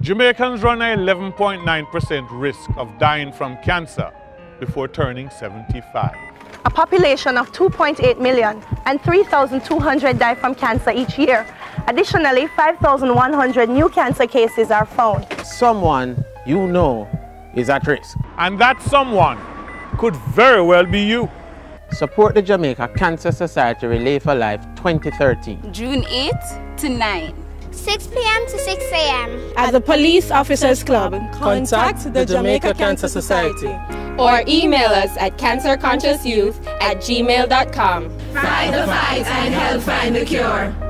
Jamaicans run a 11.9% risk of dying from cancer before turning 75. A population of 2.8 million and 3,200 die from cancer each year. Additionally, 5,100 new cancer cases are found. Someone you know is at risk. And that someone could very well be you. Support the Jamaica Cancer Society Relay for Life 2013. June 8 to 9. 6 p.m. to 6 a.m. At the Police Officers Club, contact the Jamaica Cancer Society or email us at cancerconsciousyouth at gmail.com. Fight the fight and help find the cure.